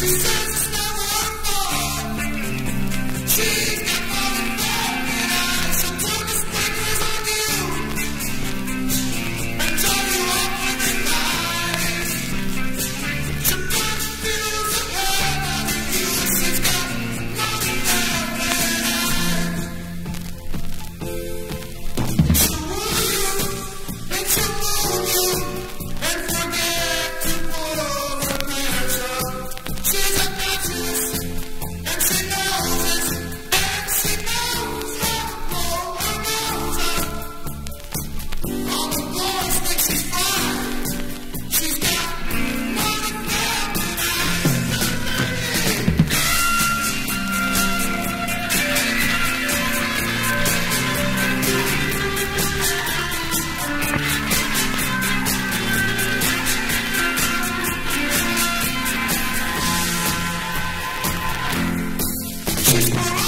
Sister. Please.